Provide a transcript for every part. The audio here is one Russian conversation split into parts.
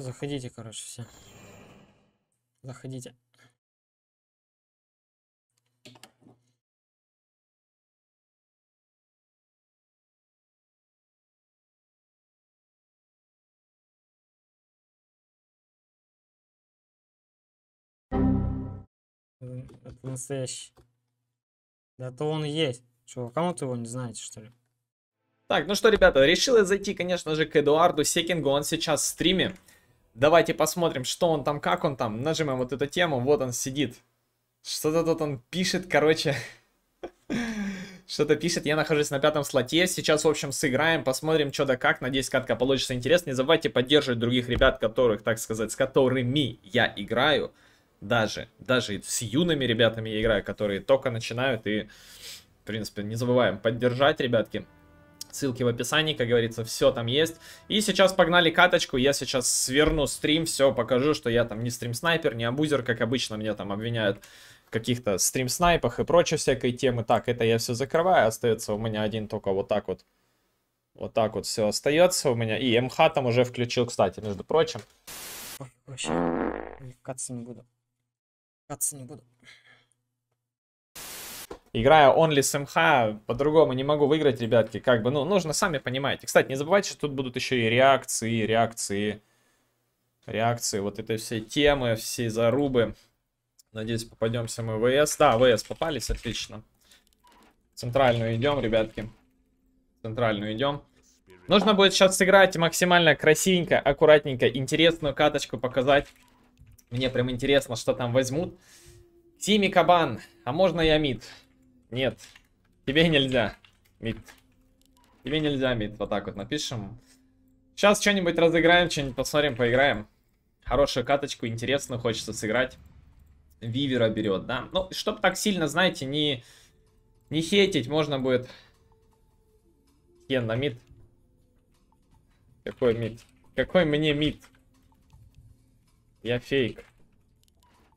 Заходите, короче, все. Заходите. Это настоящий. Да то он есть. Что, кому-то его не знаете, что ли? Так, ну что, ребята, решила зайти, конечно же, к Эдуарду Секингу. Он сейчас в стриме. Давайте посмотрим, что он там, как он там. Нажимаем вот эту тему. Вот он сидит. Что-то тут он пишет, короче. Что-то пишет, я нахожусь на пятом слоте. Сейчас, в общем, сыграем, посмотрим, что да как. Надеюсь, катка получится интересно. Не забывайте поддерживать других ребят, которых, так сказать, с которыми я играю. Даже, даже с юными ребятами я играю, которые только начинают. И, в принципе, не забываем поддержать, ребятки. Ссылки в описании, как говорится, все там есть. И сейчас погнали каточку. Я сейчас сверну стрим, все покажу, что я там не стрим-снайпер, не абузер, как обычно меня там обвиняют каких-то стрим-снайпах и прочей всякой темы. Так, это я все закрываю. Остается у меня один только вот так вот. Вот так вот все остается у меня. И МХ там уже включил, кстати, между прочим. Ой, вообще. Каться не буду. Каться не буду. Играя only с МХ, по-другому не могу выиграть, ребятки. Как бы, ну, нужно, сами понимаете. Кстати, не забывайте, что тут будут еще и реакции, реакции, реакции вот этой всей темы, всей зарубы. Надеюсь, попадемся мы в ВС. Да, ВС попались, отлично. Центральную идем, ребятки. Центральную идем. Нужно будет сейчас сыграть максимально красивенько, аккуратненько, интересную каточку показать. Мне прям интересно, что там возьмут. Тими Кабан, а можно я мид? Нет. Тебе нельзя. Мид. Тебе нельзя, мид. Вот так вот напишем. Сейчас что-нибудь разыграем, что-нибудь посмотрим, поиграем. Хорошую каточку, интересно, хочется сыграть. Вивера берет, да. Ну, чтоб так сильно, знаете, не, не хейтить, можно будет... Хен на мид. Какой мид? Какой мне мид? Я фейк.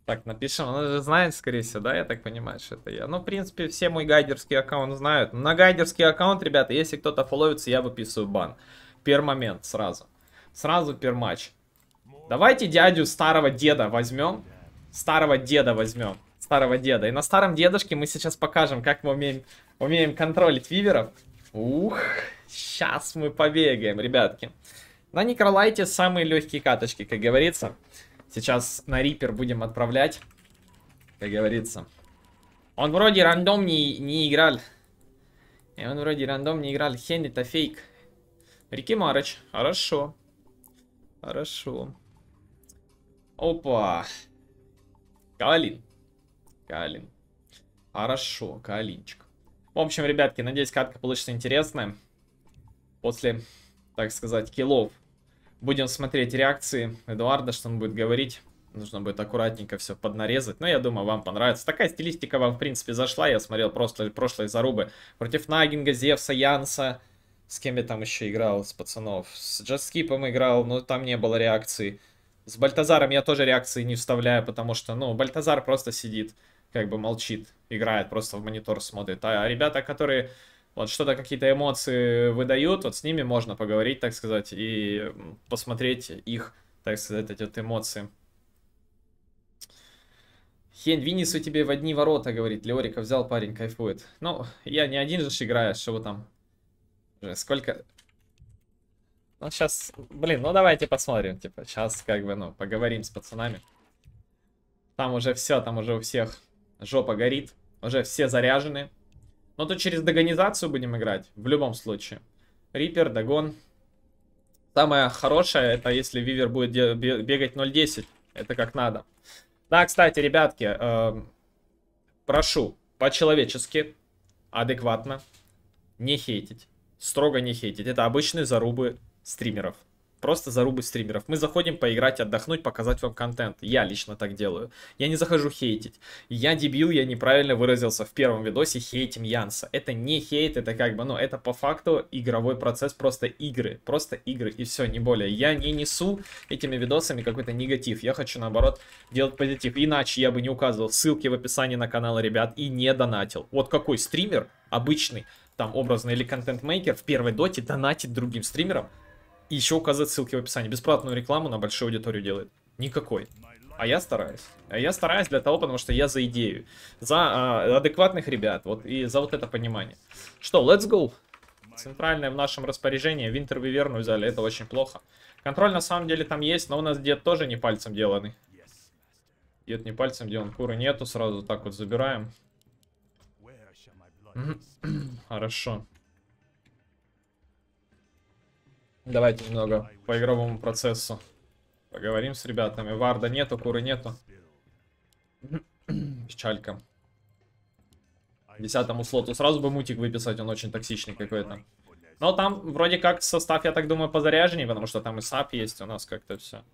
Так, напишем. Он же знает, скорее всего, да, я так понимаю, что это я. Ну, в принципе, все мой гайдерский аккаунт знают. На гайдерский аккаунт, ребята, если кто-то фолловится, я выписываю бан. Пер момент, сразу. Сразу пер матч. Давайте дядю старого деда возьмем. Старого деда возьмем. Старого деда. И на старом дедушке мы сейчас покажем, как мы умеем, умеем контролить виверов. Ух, сейчас мы побегаем, ребятки. На Некролайте самые легкие каточки, как говорится. Сейчас на Рипер будем отправлять. Как говорится. Он вроде рандом не, не играл. И он вроде рандом не играл. Хен это фейк. Рики Марыч. Хорошо. Хорошо. Опа. Калин. Калин. Хорошо, Калинчик. В общем, ребятки, надеюсь, катка получится интересная. После, так сказать, киллов Будем смотреть реакции Эдуарда, что он будет говорить. Нужно будет аккуратненько все поднарезать. Но я думаю, вам понравится. Такая стилистика вам, в принципе, зашла. Я смотрел просто прошлые зарубы. Против Нагинга, Зевса, Янса. С кем я там еще играл, с пацанов. С Джаскипом играл, но там не было реакции. С Бальтазаром я тоже реакции не вставляю, потому что, ну, Бальтазар просто сидит, как бы молчит, играет, просто в монитор смотрит. А ребята, которые вот что-то, какие-то эмоции выдают, вот с ними можно поговорить, так сказать, и посмотреть их, так сказать, эти вот эмоции. Хень, Винису тебе в одни ворота, говорит. Леорика взял, парень кайфует. Ну, я не один же играю, что вы там... Сколько... Ну, сейчас... Блин, ну давайте посмотрим. Типа, сейчас как бы, ну, поговорим с пацанами. Там уже все, там уже у всех жопа горит. Уже все заряжены. Но тут через догонизацию будем играть, в любом случае. Рипер, догон. Самое хорошее, это если Вивер будет бегать 0.10. Это как надо. Да, кстати, ребятки, э, прошу, по-человечески, адекватно, не хейтить. Строго не хейтить. Это обычные зарубы стримеров. Просто зарубы стримеров. Мы заходим поиграть, отдохнуть, показать вам контент. Я лично так делаю. Я не захожу хейтить. Я дебил, я неправильно выразился в первом видосе хейтим Янса. Это не хейт, это как бы, ну, это по факту игровой процесс, просто игры. Просто игры и все, не более. Я не несу этими видосами какой-то негатив. Я хочу, наоборот, делать позитив. Иначе я бы не указывал ссылки в описании на канал ребят и не донатил. Вот какой стример обычный, там образный или контент-мейкер в первой доте донатит другим стримерам И еще указать ссылки в описании. Бесплатную рекламу на большую аудиторию делает. Никакой. А я стараюсь. А я стараюсь для того, потому что я за идею. За а, адекватных ребят. Вот и за вот это понимание. Что, let's go. Центральное в нашем распоряжении. Винтер Виверну взяли. Это очень плохо. Контроль на самом деле там есть, но у нас дед тоже не пальцем деланный. Дед не пальцем делан. Куры нету. Сразу так вот забираем. Хорошо. Давайте немного по игровому процессу поговорим с ребятами. Варда нету, куры нету. Печалька. Десятому слоту сразу бы мутик выписать, он очень токсичный какой-то. Но там вроде как состав, я так думаю, позаряженнее, потому что там и сап есть у нас как-то все.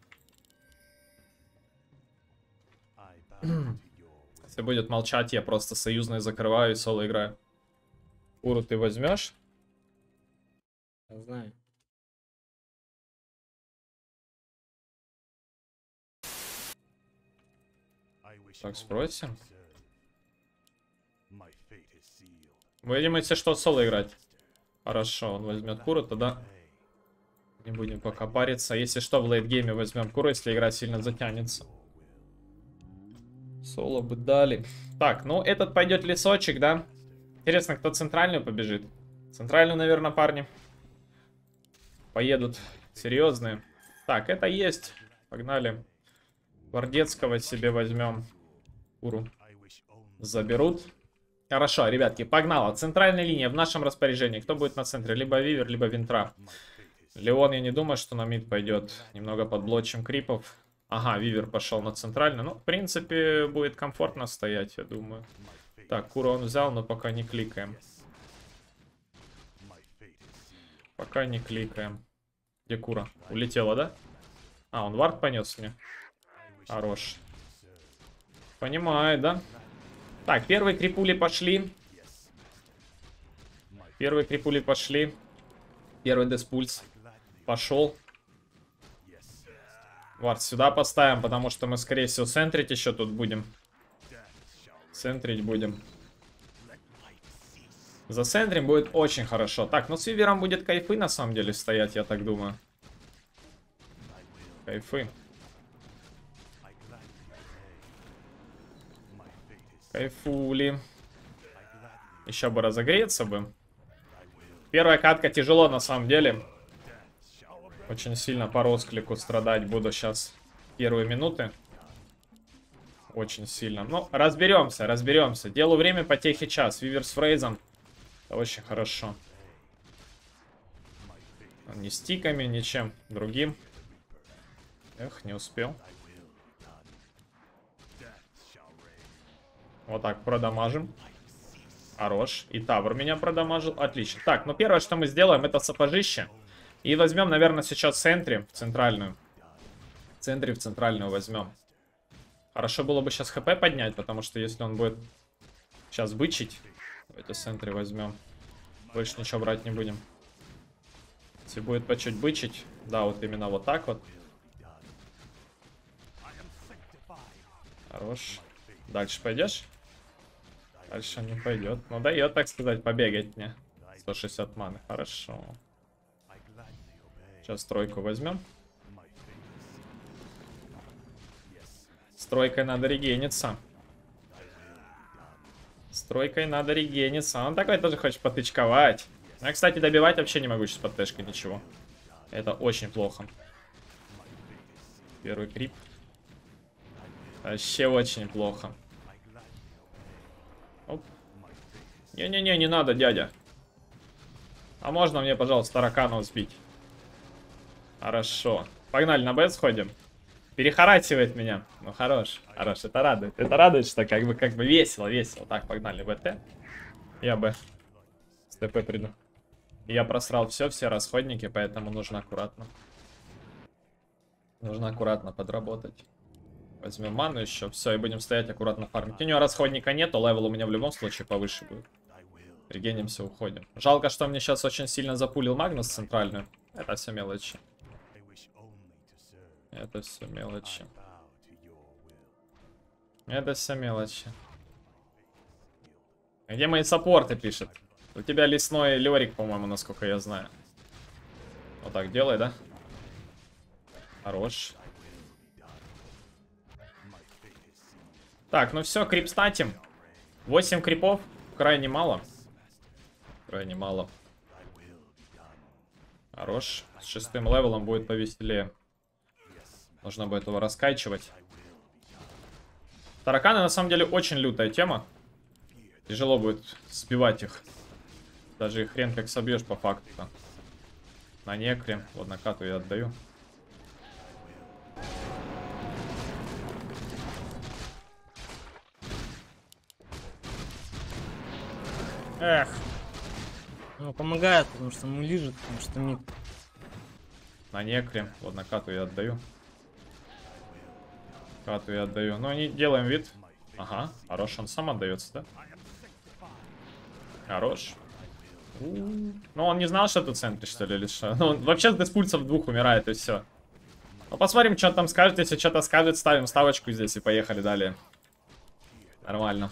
Если будет молчать, я просто союзные закрываю и соло играю. Уру ты возьмешь? Знаю. Так, спросим. Будем, если что, соло играть. Хорошо, он возьмет куру, тогда не будем пока париться. Если что, в лейтгейме возьмем куру, если игра сильно затянется. Соло бы дали. Так, ну этот пойдет лесочек, да? Интересно, кто центральную побежит? Центральную, наверное, парни. Поедут серьезные. Так, это есть. Погнали. Гвардецкого себе возьмем. Куру. Заберут. Хорошо, ребятки, погнала. Центральная линия в нашем распоряжении. Кто будет на центре? Либо Вивер, либо Винтра. Леон, я не думаю, что на мид пойдет. Немного подблочим крипов. Ага, Вивер пошел на центральную. Ну, в принципе, будет комфортно стоять, я думаю. Так, Куру он взял, но пока не кликаем. Пока не кликаем. Где Кура? Улетела, да? А, он вард понес мне. Хорош. Понимаю, да? Так, первые крипули пошли. Первые крипули пошли. Первый деспульс пошел. Вард сюда поставим, потому что мы, скорее всего, центрить еще тут будем. Центрить будем. За центрим будет очень хорошо. Так, ну с Вивером будет кайфы на самом деле стоять, я так думаю. Кайфы. Кайфули. Еще бы разогреться бы. Первая катка тяжело на самом деле. Очень сильно по росклику страдать буду сейчас первые минуты. Очень сильно. Ну, разберемся, разберемся. Делу время, потехи час. Вивер с Фрейзом. Это очень хорошо. Ни стиками, ничем другим. Эх, не успел. Вот так, продамажим. Хорош. И Тавр меня продамажил. Отлично. Так, ну первое, что мы сделаем, это сапожище. И возьмем, наверное, сейчас центре, в центральную. В центре, в центральную возьмем. Хорошо было бы сейчас хп поднять, потому что если он будет сейчас бычить, в центре возьмем. Больше ничего брать не будем. Если будет по чуть бычить, да, вот именно вот так вот. Хорош. Дальше пойдешь? Дальше не пойдет. Ну, дает, так сказать, побегать мне. 160 маны, хорошо. Сейчас тройку возьмем. Стройкой надо регениться. Стройкой надо регениться. Он такой тоже хочет потычковать. Я, кстати, добивать вообще не могу сейчас под тэшкой ничего. Это очень плохо. Первый крип. Вообще очень плохо. Не-не-не, не надо, дядя. А можно мне, пожалуйста, тараканов сбить? Хорошо. Погнали, на Б сходим. Перехарачивает меня. Ну, хорош. Хорош, это радует. Это радует, что как бы, как бы весело, весело. Так, погнали, БТ. Я Б. С ТП приду. Я просрал все, все расходники, поэтому нужно аккуратно. Нужно аккуратно подработать. Возьмем ману еще. Все, и будем стоять аккуратно фармить. У него расходника нету, level у меня в любом случае повыше будет. Регенимся, уходим. Жалко, что мне сейчас очень сильно запулил Магнус центральную. Это все мелочи. Это все мелочи. Это все мелочи. Где мои саппорты, пишет? У тебя лесной Лерик, по-моему, насколько я знаю. Вот так делай, да? Хорош. Так, ну все, крип статим. 8 крипов. Крайне мало. Крайне мало. Хорош. С шестым левелом будет повеселее. Нужно будет его раскачивать. Тараканы на самом деле очень лютая тема. Тяжело будет сбивать их. Даже их хрен как собьешь по факту-то. На некре. Вот на кату я отдаю. Эх. Ну, помогает, потому что ему лежит, потому что мид. На некре. Вот на кату я отдаю. Кату я отдаю. Ну, не делаем вид. Ага, хорош, он сам отдается, да? Хорош. Ну, он не знал, что это центре, что ли, или что? Ну, он вообще с деспульсов двух умирает, и все. Ну, посмотрим, что там скажет. Если что-то скажет, ставим ставочку здесь и поехали далее. Нормально.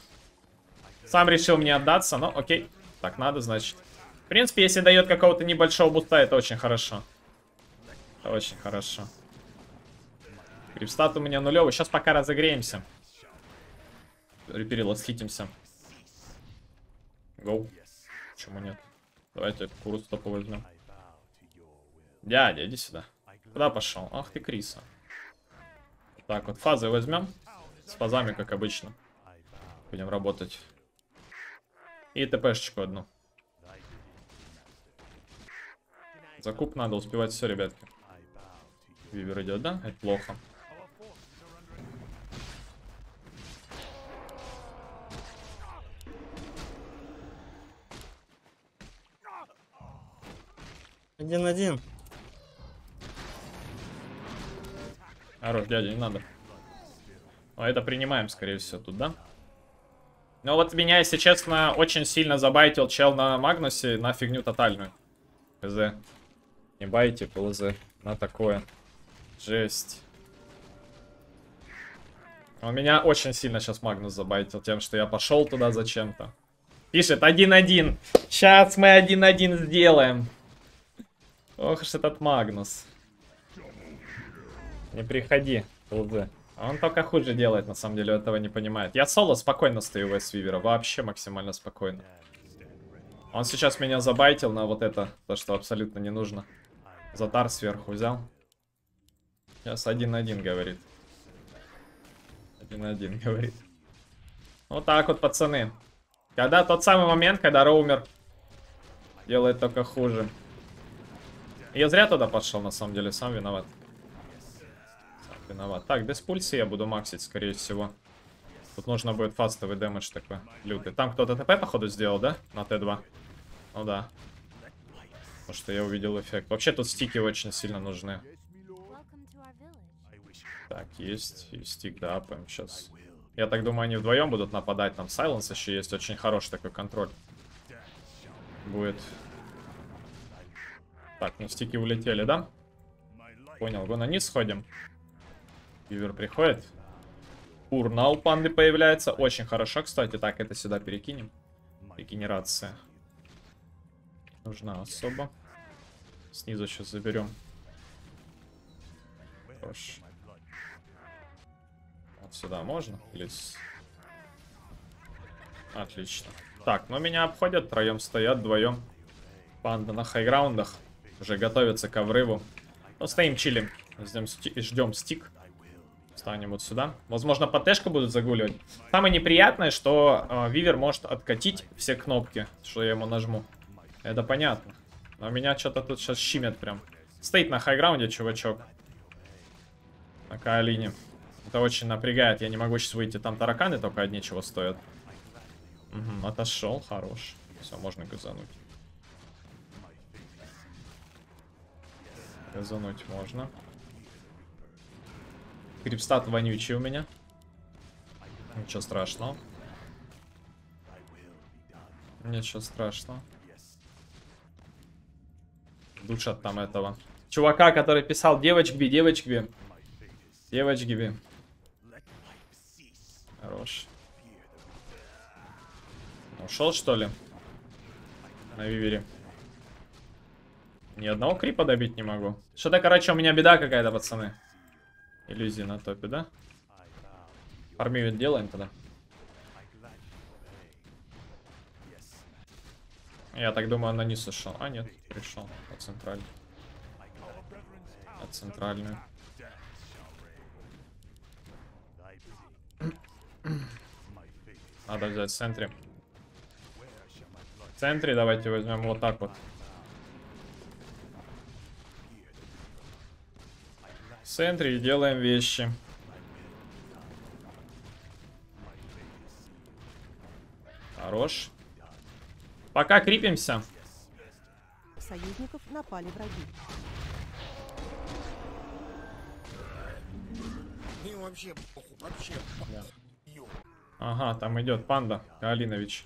Сам решил мне отдаться, но окей. Так надо, значит. Принципе, если дает какого-то небольшого буста, это очень хорошо. Это очень хорошо. Крипстат у меня нулевый. Сейчас пока разогреемся. Реперила схитимся. Гоу. Почему нет? Давайте куру стопу возьмем. Дядя, иди сюда. Куда пошел? Ах ты, Криса. Так, вот фазы возьмем. С фазами, как обычно. Будем работать. И ТПшечку одну. Закуп надо успевать все, ребятки. Вивер идет, да? Это плохо. Один-один. Хорош, дядя, не надо. А это принимаем, скорее всего, тут, да? Ну вот меня, если честно, очень сильно забайтил чел на Магнусе на фигню тотальную. КЗ. Не байте, ПЛЗ. На такое. Жесть. Он меня очень сильно сейчас Магнус забайтил тем, что я пошел туда зачем-то. Пишет 1-1. Сейчас мы 1-1 сделаем. Ох уж этот Магнус. Не приходи, ЛЗ. Он только хуже делает, на самом деле, этого не понимает. Я соло спокойно стою в Эсвивера, вообще максимально спокойно. Он сейчас меня забайтил на вот это, то, что абсолютно не нужно. Затар сверху взял. Сейчас один на один говорит. Один на один говорит. Вот так вот, пацаны. Когда тот самый момент, когда Роумер делает только хуже. Я зря туда пошел, на самом деле, сам виноват виноват. Так, без пульса я буду максить, скорее всего. Тут нужно будет фастовый дэмэдж такой лютый. Там кто-то ТП, походу, сделал, да? На Т2. Ну да. Потому что я увидел эффект. Вообще тут стики очень сильно нужны. Так, есть. И стик, да, прям сейчас. Я так думаю, они вдвоем будут нападать. Там Сайленс еще есть. Очень хороший такой контроль. Будет. Так, ну стики улетели, да? Понял, го на низ сходим. Вивер приходит. Урна у панды появляется. Очень хорошо, кстати. Так, это сюда перекинем. Регенерация. Нужна особо. Снизу сейчас заберем. Хорош. Вот сюда можно? Или... Отлично. Так, ну меня обходят, троем стоят, вдвоем. Панда на хайграундах. Уже готовится к врыву. Ну, стоим, чилим. Ждем, ждем стик. Станем вот сюда. Возможно, по тэшку будут загуливать. Самое неприятное, что э, Вивер может откатить все кнопки, что я ему нажму. Это понятно. Но меня что-то тут сейчас щимят прям. Стоит на хайграунде чувачок. На Каолине. Это очень напрягает. Я не могу сейчас выйти. Там тараканы только одни чего стоят. Угу, отошел. Хорош. Все, можно газануть. Газануть можно. Крипстат вонючий у меня. Ничего страшного. Ничего страшного. Душат там этого. Чувака, который писал девочки, девочки. Девочки. Хорош. Ушел, что ли? На Вивере. Ни одного крипа добить не могу. Что-то, короче, у меня беда какая-то, пацаны. Иллюзии на топе, да? Армию делаем тогда. Я так думаю, она не сошел. А, нет, пришел. От центральной. От центральную. Надо взять в центре. В центре давайте возьмем вот так вот. В центре и делаем вещи. Хорош. Пока крипимся. Союзников напали враги. Мне вообще похуй, вообще. Да. Ага, там идет панда Галинович.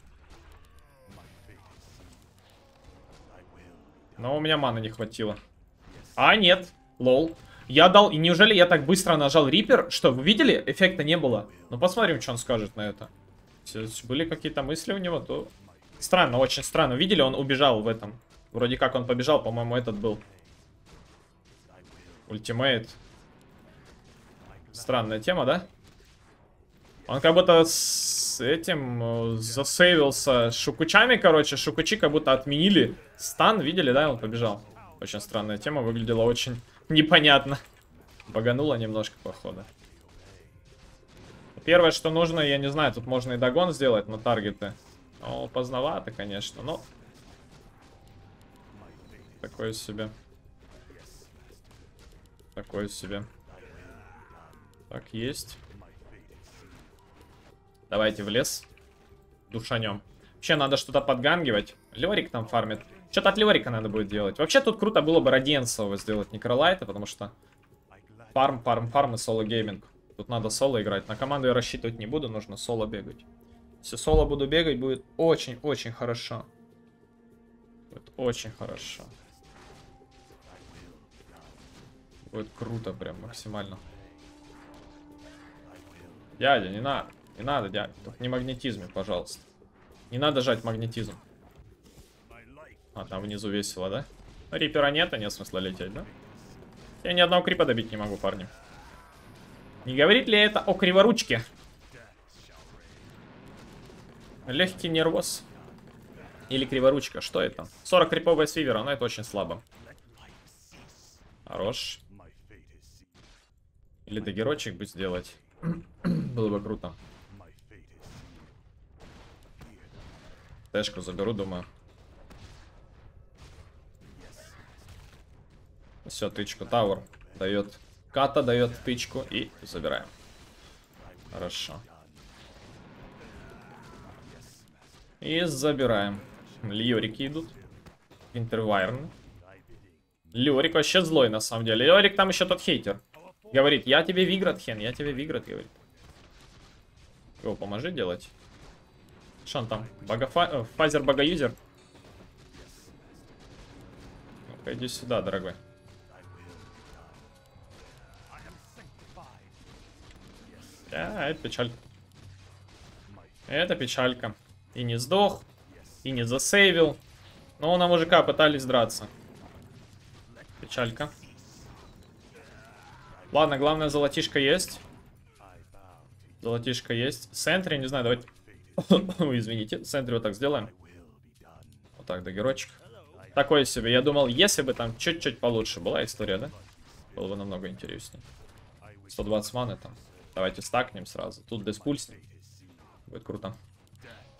Но у меня маны не хватило. А, нет. Лол. Я дал... И неужели я так быстро нажал Рипер? Что, вы видели? Эффекта не было. Ну, посмотрим, что он скажет на это. Если были какие-то мысли у него, то... Странно, очень странно. Видели, он убежал в этом. Вроде как он побежал, по-моему, этот был. Ультимейт. Странная тема, да? Он как будто с этим э, засейвился шукучами, короче. Шукучи как будто отменили стан. Видели, да? Он побежал. Очень странная тема. Выглядела очень непонятно. Багануло немножко, походу. Первое, что нужно, я не знаю, тут можно и догон сделать на таргеты. Ну, поздновато, конечно, но... Такое себе. Такое себе. Так, есть. Давайте в лес. Душанем. Вообще надо что-то подгангивать. Лерик там фармит. Что-то от Лерика надо будет делать. Вообще тут круто было бы Радиенсового сделать Некролайта, потому что фарм, фарм, фарм и соло гейминг. Тут надо соло играть. На команду я рассчитывать не буду, нужно соло бегать. Если соло буду бегать, будет очень-очень хорошо. Будет очень хорошо. Будет круто прям максимально. Дядя, не надо. Не надо, дядя. Только не магнетизме, пожалуйста. Не надо жать магнетизм. А, там внизу весело, да? Ну, рипера нет, а нет смысла лететь, да? Я ни одного крипа добить не могу, парни. Не говорит ли это о криворучке? Легкий нервоз. Или криворучка, что это? 40 криповая свивера, но это очень слабо. Хорош. Или дагерочек бы сделать. Было бы круто. Тэшку заберу, думаю. Все, тычку. Тауэр дает. Ката дает тычку и забираем. Хорошо. И забираем. Льорики идут. Интервайрн. Льорик вообще злой, на самом деле. Льорик там еще тот хейтер. Говорит, я тебе Виград, Хен, я тебе Виград, говорит. Его поможи делать. Что он там? Багафа... э, Фазер багаюзер? Ну-ка, иди сюда, дорогой. А, это печалька. Это печалька. И не сдох, и не засейвил. Но на мужика пытались драться. Печалька. Ладно, главное, золотишко есть. Золотишко есть. В центре, не знаю, давайте... Извините, в центре вот так сделаем. Вот так, догерочек. Такое себе. Я думал, если бы там чуть-чуть получше была история, да? Было бы намного интереснее. 120 маны там. Давайте стакнем сразу. Тут деспульснем. Будет круто.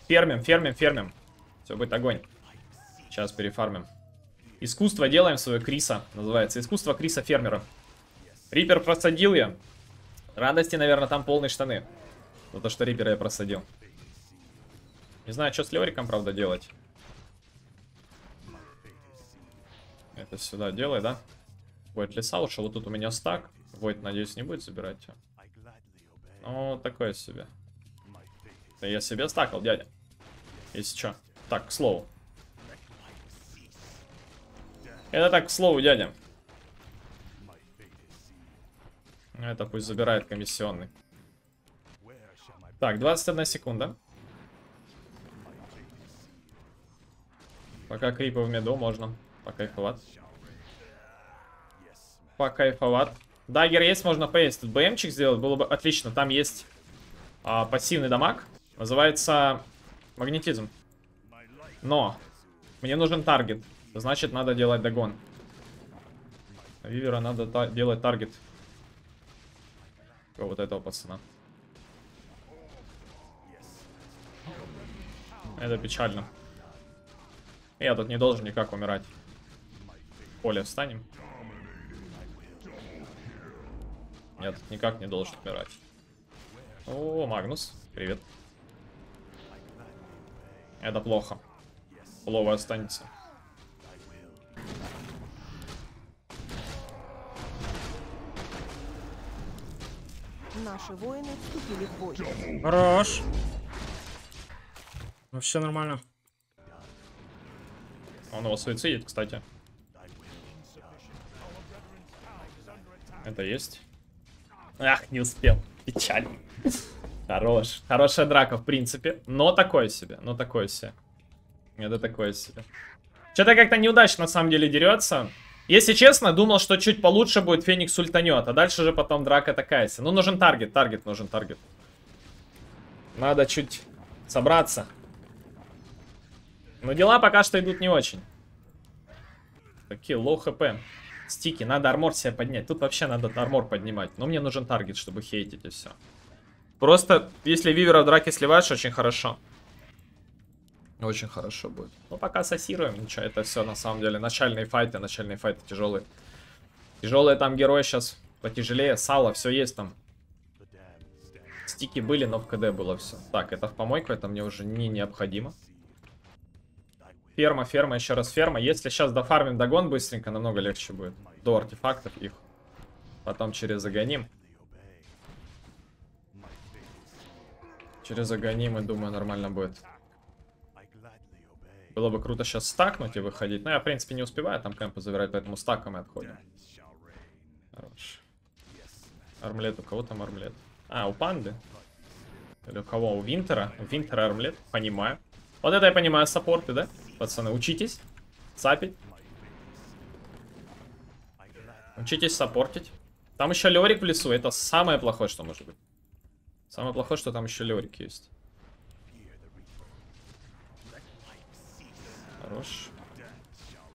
Фермим, фермим, фермим. Все, будет огонь. Сейчас перефармим. Искусство делаем свое Криса. Называется. Искусство Криса фермера. Рипер просадил я. Радости, наверное, там полные штаны. За то, что Рипера я просадил. Не знаю, что с Лериком, правда, делать. Это сюда делай, да? Войд леса лучше. Вот тут у меня стак. Войд, надеюсь, не будет забирать. Ну, такое себе. Да я себе стакал, дядя. Если что. Так, к слову. Это так, к слову, дядя. Это пусть забирает комиссионный. Так, 21 секунда. Пока крипы в меду можно покайфовать. покайфовать. Дагер есть, можно поесть. Тут БМчик сделать было бы отлично. Там есть а, пассивный дамаг. Называется магнетизм. Но мне нужен таргет. Значит, надо делать догон. Вивера надо та делать таргет. Вот этого пацана. Это печально. Я тут не должен никак умирать. Поле встанем. Я тут никак не должен умирать. О, Магнус, привет. Это плохо. Плова останется. Наши воины вступили в бой. Хорош. Вообще нормально. Он его суицидит, кстати. Это есть. Ах, не успел. Печаль. Хорош. Хорошая драка, в принципе. Но такое себе. Но такое себе. Это такое себе. Что-то как-то неудачно, на самом деле, дерется. Если честно, думал, что чуть получше будет Феникс ультанет. А дальше же потом драка такая. Ну, нужен таргет. Таргет нужен, таргет. Надо чуть собраться. Но дела пока что идут не очень. Такие, low HP. Стики, надо армор себе поднять. Тут вообще надо армор поднимать. Но мне нужен таргет, чтобы хейтить и все. Просто, если Вивера в драке сливаешь, очень хорошо. Очень хорошо будет. Ну, пока сосируем, ничего. Это все, на самом деле, начальные файты. Начальные файты тяжелые. Тяжелые там герои сейчас потяжелее. Сало, все есть там. Стики были, но в КД было все. Так, это в помойку, это мне уже не необходимо. Ферма, ферма, еще раз ферма. Если сейчас дофармим догон быстренько, намного легче будет. До артефактов их. Потом через загоним. Через загоним и думаю, нормально будет. Было бы круто сейчас стакнуть и выходить. Но я, в принципе, не успеваю там кемпы забирать, поэтому стаком и отходим. Хорош. Армлет, у кого там армлет? А, у панды. Или у кого? У Винтера? У Винтера армлет, понимаю. Вот это я понимаю, саппорты, да? Пацаны, учитесь. Сапить. Учитесь саппортить. Там еще Леорик в лесу. Это самое плохое, что может быть. Самое плохое, что там еще Леорик есть. Хорош.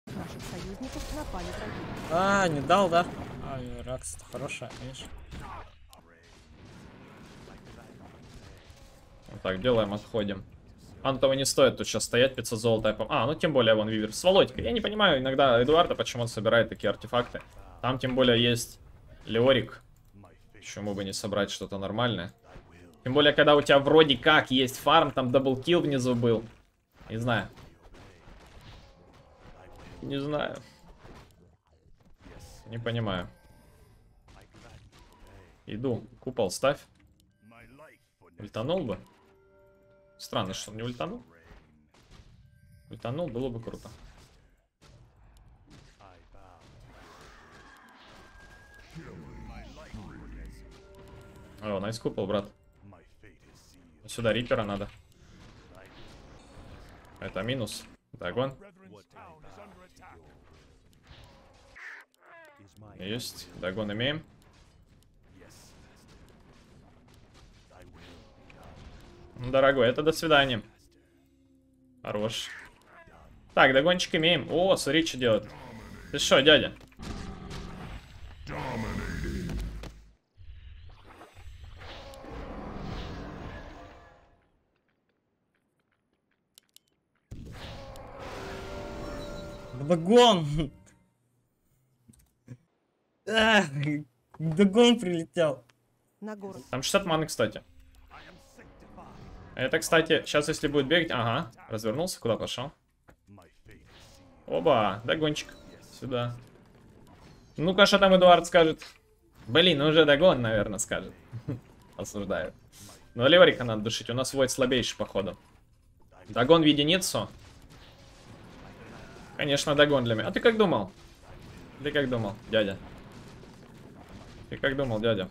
Наших союзников напали враги. А, не дал, да? А, Ракс хорошая, видишь. Вот так, делаем, отходим. А, ну того не стоит тут сейчас стоять, 500 золота. я А, ну тем более, вон Вивер с Володькой. Я не понимаю иногда Эдуарда, почему он собирает такие артефакты. Там тем более есть Леорик. Почему бы не собрать что-то нормальное? Тем более, когда у тебя вроде как есть фарм, там даблкил внизу был. Не знаю. Не знаю. Не понимаю. Иду. Купол ставь. Ультанул бы. Странно, что он не ультанул. Ультанул, было бы круто. О, найс купол, брат. Сюда рипера надо. Это минус. Дагон. Есть. Дагон имеем. Ну, Дорогой, это до свидания. Хорош. Так, догончик имеем. О, смотри, что делает. Ты что, дядя? Догон! А, Догон прилетел. На город. Там 60 маны, кстати. Это, кстати, сейчас если будет бегать... Ага, развернулся, куда пошел? Оба, догончик. Сюда. Ну-ка, что там Эдуард скажет? Блин, уже догон, наверное, скажет. Осуждаю. Но Леорика надо душить, у нас войд слабейший, походу. Догон в единицу. Конечно, догон для меня. А ты как думал? Ты как думал, дядя? Ты как думал, дядя?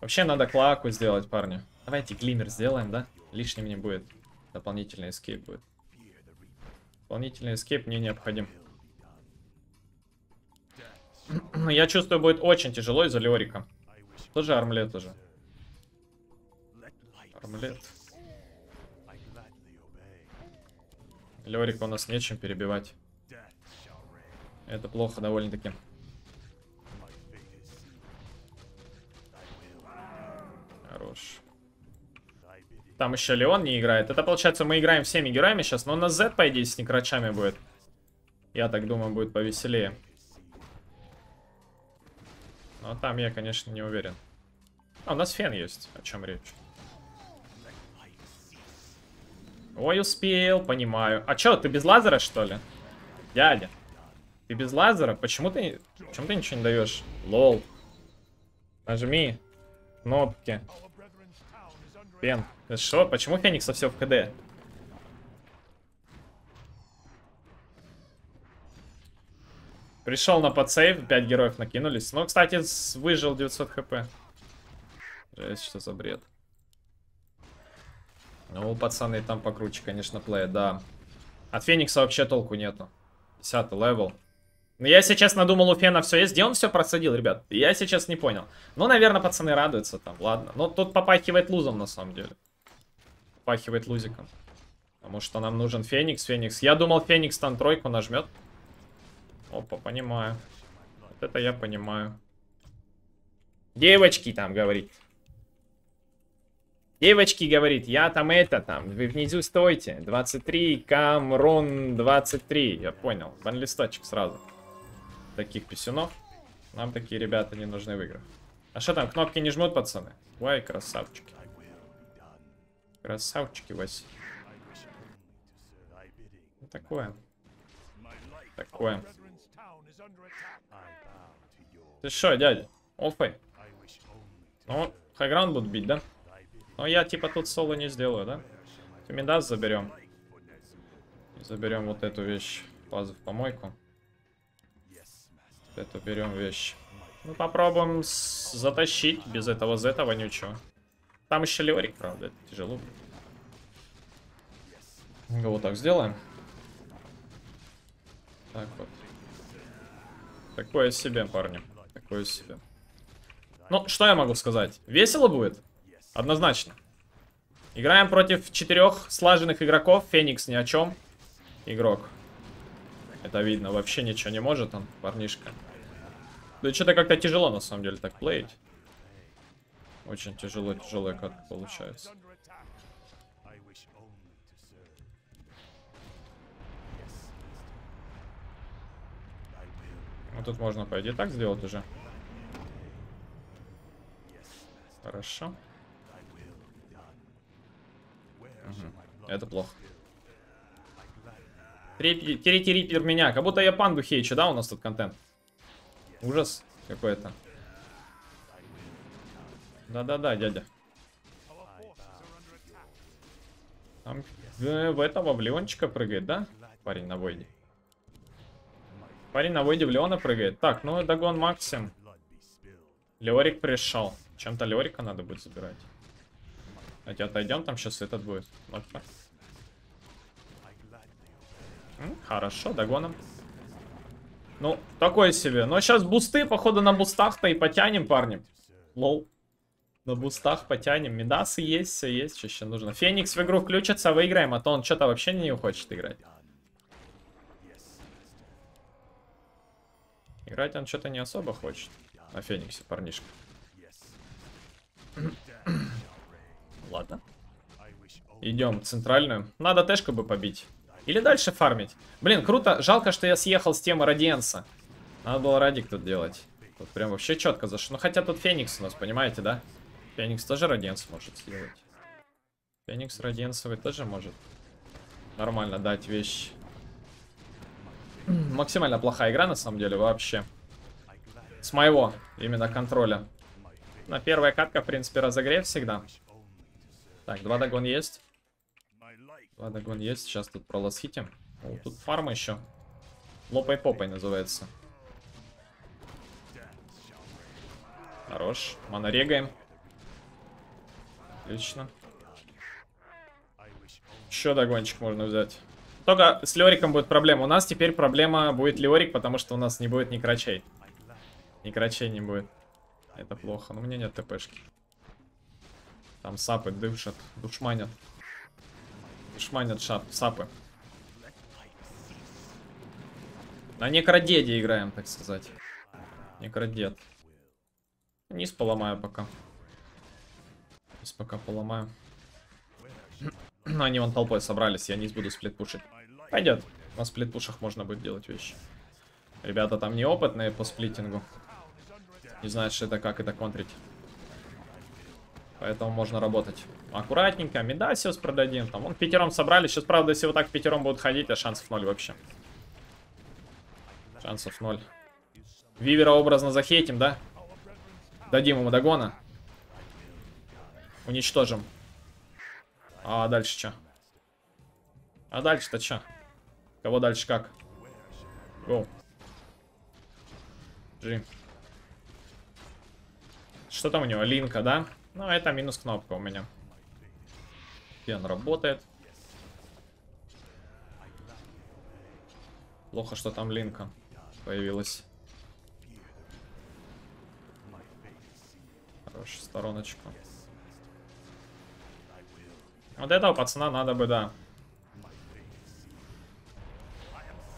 Вообще надо клаку сделать, парни. Давайте глиммер сделаем, да? Лишним не будет. Дополнительный эскейп будет. Дополнительный эскейп мне необходим. Я чувствую, будет очень тяжело из-за Леорика. Тоже армлет уже. Армлет. Леорика у нас нечем перебивать. Это плохо довольно-таки. Хорош. Там еще Леон не играет. Это получается мы играем всеми героями сейчас, но на Z, по идее, с некрачами будет. Я так думаю, будет повеселее. Но там я, конечно, не уверен. А, у нас фен есть. О чем речь? Ой, успел, понимаю. А чё, ты без лазера, что ли? Дядя. Ты без лазера? Почему ты, почему ты ничего не даешь? Лол. Нажми кнопки. Фен. Что? Почему Феникса все в КД? Пришел на подсейв, 5 героев накинулись. Ну, кстати, выжил 900 хп. Жесть, что за бред. Ну, пацаны там покруче, конечно, play, да. От Феникса вообще толку нету. 10 level. Ну, я сейчас надумал, у Фена все есть. Где он все просадил, ребят? Я сейчас не понял. Ну, наверное, пацаны радуются там, ладно. Но тут попахивает лузом, на самом деле. Попахивает лузиком. Потому что нам нужен Феникс, Феникс. Я думал, Феникс там тройку нажмет. Опа, понимаю. Вот это я понимаю. Девочки там, говорит. Девочки, говорит, я там это там, вы внизу стойте. 23, Камрон 23. Я понял. Банлисточек сразу. Таких писюнов. Нам такие ребята не нужны в играх. А что там, кнопки не жмут, пацаны? Ой, красавчики. Красавчики, Вась. Ну, такое. Такое. Ты что, дядя? Офай. Ну, хайграунд будут бить, да? Но я типа тут соло не сделаю, да? Фемидас заберем. Заберем вот эту вещь. Пазу в помойку. Эту берем вещь. Ну, попробуем затащить без этого зета вонючего. Там еще леорик, правда, это тяжело. Вот так сделаем. Так вот. Такое себе, парни. Такое себе. Ну, что я могу сказать? Весело будет? Однозначно. Играем против четырех слаженных игроков. Феникс ни о чем. Игрок. Это видно. Вообще ничего не может он, парнишка. Да что-то как-то тяжело, на самом деле, так плеить. Очень тяжело, тяжелая катка получается. Ну, тут можно, по идее, так сделать уже. Хорошо. Угу. Это плохо. Терите рипер меня. Как будто я панду хейчу, да, у нас тут контент? Ужас какой-то. Да-да-да, дядя. Там э, в этого в Леончика прыгает, да? Парень на войде. Парень на войде в Леона прыгает. Так, ну догон Максим. Леорик пришел. Чем-то Леорика надо будет забирать. Давайте отойдем, там сейчас этот будет. Так. Хорошо, догоном. Ну, такое себе. Но сейчас бусты, походу, на бустах-то и потянем, парни. Лоу. На бустах потянем. Медасы есть, все есть, что еще нужно. Феникс в игру включится, выиграем, а то он что-то вообще не хочет играть. Играть он что-то не особо хочет. На Фениксе, парнишка. Ладно. Идем центральную. Надо тэшку бы побить. Или дальше фармить. Блин, круто. Жалко, что я съехал с темы Радиенса. Надо было Радик тут делать. Тут прям вообще четко зашло. Ну, хотя тут Феникс у нас, понимаете, да? Феникс тоже Радиенс может сделать. Феникс Радиенсовый тоже может нормально дать вещь. Максимально плохая игра, на самом деле, вообще. С моего именно контроля. На первая катка, в принципе, разогрев всегда. Так, два догон есть. Два догон есть. Сейчас тут пролосхитим. О, тут фарма еще. Лопай попой называется. Хорош. Монорегаем. Отлично. Еще догончик можно взять. Только с Леориком будет проблема. У нас теперь проблема будет Леорик, потому что у нас не будет ни крачей. И крачей не будет. Это плохо. Но у меня нет ТПшки. Там сапы дышат, душманят. Душманят шап, сапы. На некродеде играем, так сказать. Некродед. Низ поломаю пока. Низ пока поломаю. Ну, они вон толпой собрались, я низ буду сплитпушить. Пойдет. На сплитпушах можно будет делать вещи. Ребята там неопытные по сплитингу. Не знают, что это, как это контрить. Поэтому можно работать аккуратненько. Медасиус продадим. Там вон пятером собрали. Сейчас, правда, если вот так пятером будут ходить, а шансов ноль вообще. Шансов ноль. Вивера образно захейтим, да? Дадим ему догона. Уничтожим. А дальше что? А дальше-то что? Кого дальше как? Гоу. Джи. Что там у него? Линка, да? Ну, это минус кнопка у меня. Фен работает. Плохо, что там линка появилась. Хорошая стороночка. Вот этого пацана надо бы, да.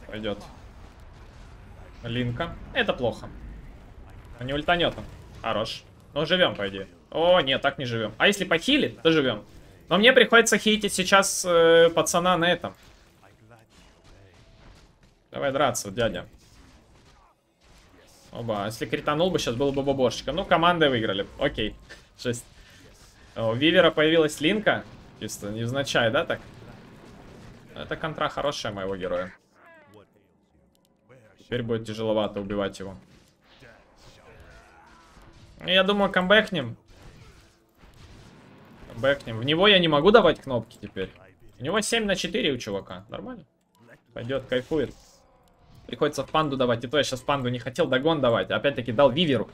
Пойдет. Линка. Это плохо. Не ультанет он. Хорош. Но живем, по идее. О, нет, так не живем. А если похилит, то живем. Но мне приходится хейтить сейчас э, пацана на этом. Давай драться, дядя. Оба, если кританул бы, сейчас был бы бобошечка. Ну, команды выиграли. Окей. 6. у Вивера появилась линка. Чисто невзначай, да, так? Это контра хорошая моего героя. Теперь будет тяжеловато убивать его. Я думаю, камбэкнем. Камбэкнем. В него я не могу давать кнопки теперь. У него 7 на 4 у чувака. Нормально. Пойдет, кайфует. Приходится в панду давать. И то я сейчас панду не хотел догон давать. Опять-таки дал Виверу.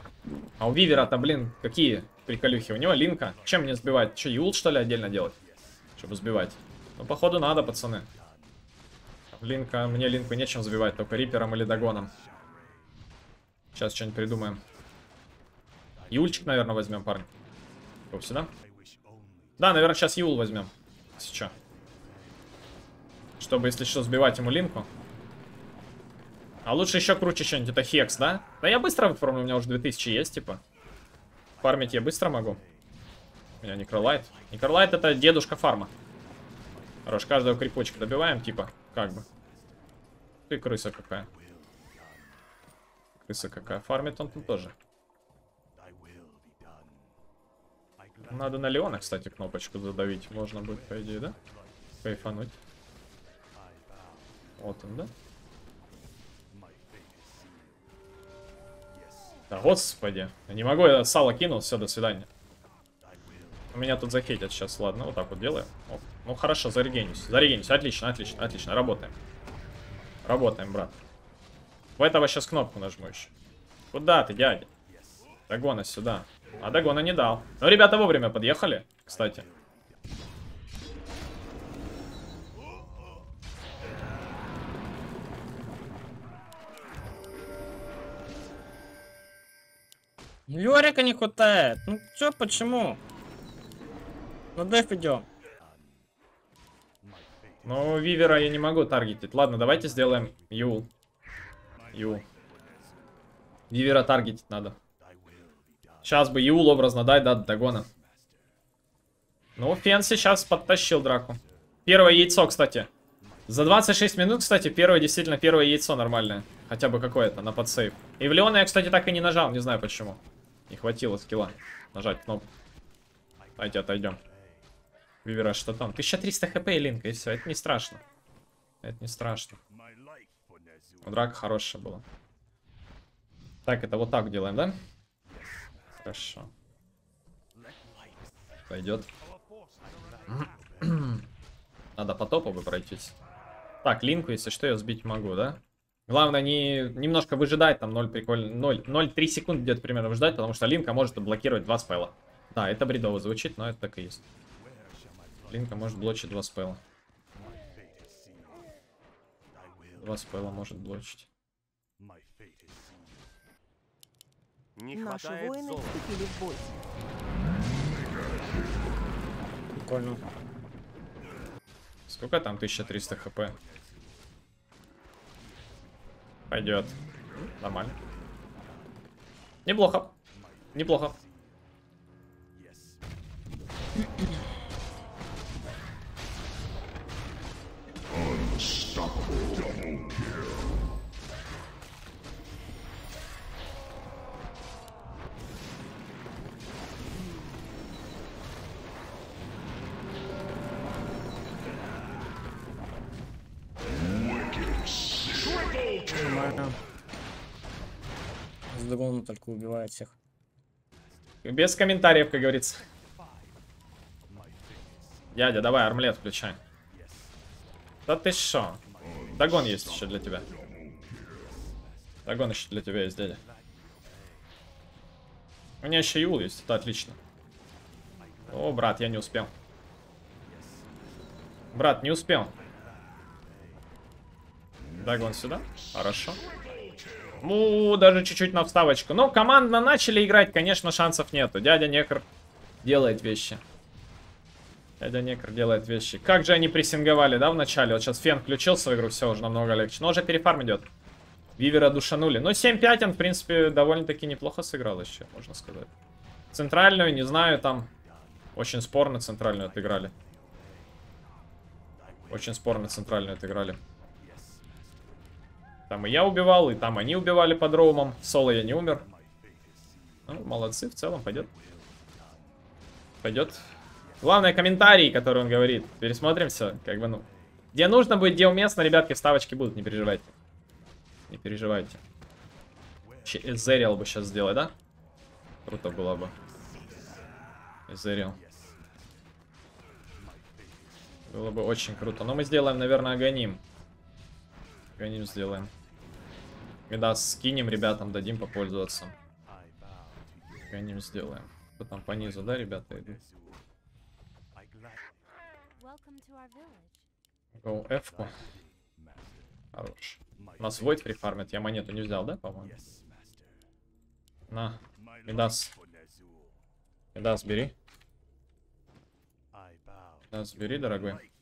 А у Вивера-то, блин, какие приколюхи. У него линка. Чем мне сбивать? Че, юл, что ли, отдельно делать? Чтобы сбивать. Ну, походу, надо, пацаны. Линка, мне линку нечем сбивать, только рипером или догоном. Сейчас что-нибудь придумаем. Юльчик, наверное, возьмем, парни. Оп, сюда. Да, наверное, сейчас Юл возьмем. Сейчас. Чтобы, если что, сбивать ему линку. А лучше еще круче что-нибудь. Это Хекс, да? Да я быстро выформлю, у меня уже 2000 есть, типа. Фармить я быстро могу. У меня Некролайт. Некролайт это дедушка фарма. Хорош, каждого крипочка добиваем, типа, как бы. Ты крыса какая. Крыса какая. Фармит он тут тоже. Надо на Леона, кстати, кнопочку задавить. Можно будет, по идее, да? Кайфануть. Вот он, да? Да, господи. Я не могу, я сало кинул, все, до свидания. Меня тут захейтят сейчас, ладно, вот так вот делаем. Оп. Ну хорошо, зарегенюсь. Зарегенюсь, отлично, отлично, отлично, работаем. Работаем, брат. В этого сейчас кнопку нажму еще. Куда ты, дядя? Догона сюда. А догона не дал. Ну, ребята вовремя подъехали, кстати. Лерика не хватает. Ну чё, почему? На деф идем. Ну, Вивера я не могу таргетить. Ладно, давайте сделаем Юл. Юл. Вивера таргетить надо. Сейчас бы Юл образно дать, да, догона. Ну, Фен сейчас подтащил драку. Первое яйцо, кстати. За 26 минут, кстати, первое, действительно, первое яйцо нормальное. Хотя бы какое-то, на подсейв. И в Леона я, кстати, так и не нажал, не знаю почему. Не хватило скилла нажать кнопку. Давайте отойдем. Вивера, что там? 1300 хп и линка, и все. Это не страшно. Это не страшно. Драка хорошая была. Так, это вот так делаем, да? Хорошо. Пойдет. Надо по топу бы пройтись. Так, линку, если что, я сбить могу, да? Главное не немножко выжидать, там 0 прикольно, 0, 0,3 секунды где-то примерно выжидать, потому что линка может блокировать два спайла. Да, это бредово звучит, но это так и есть. Линка может блочить два спайла. Два спайла может блочить. Не Наши воины золота. вступили в бой. Прикольно. Сколько там? 1300 хп. Пойдет. Нормально. Неплохо. Неплохо. Убивает всех. Без комментариев, как говорится. Дядя, давай армлет включай. Да ты шо? Догон есть еще для тебя. Догон еще для тебя есть, дядя. У меня еще Юл есть, это отлично. О, брат, я не успел. Брат, не успел. Дагон сюда. Хорошо. Ну, даже чуть-чуть на вставочку. Но командно начали играть, конечно, шансов нету. Дядя Некр делает вещи. Дядя Некр делает вещи. Как же они прессинговали, да, в начале? Вот сейчас Фен включил свою игру, все, уже намного легче. Но уже перефарм идет. Вивера душанули. Но 7-5 он, в принципе, довольно-таки неплохо сыграл еще, можно сказать. Центральную, не знаю, там очень спорно центральную отыграли. Очень спорно центральную отыграли. Там и я убивал, и там они убивали под роумом. Соло я не умер. Ну, молодцы, в целом пойдет. Пойдет. Главное, комментарии, которые он говорит. Пересмотрим все, как бы, ну. Где нужно будет, где уместно, ребятки, вставочки будут, не переживайте. Не переживайте. Эзериал бы сейчас сделать, да? Круто было бы. Эзериал. Было бы очень круто. Но мы сделаем, наверное, Аганим. Аганим сделаем. Медас скинем ребятам, дадим попользоваться. Аганим сделаем. Кто там по низу, да, ребята, идут? Go F -ку. Хорош. У нас Войд прифармит. Я монету не взял, да, по-моему? На. Медас. Медас, бери. Медас, бери, дорогой.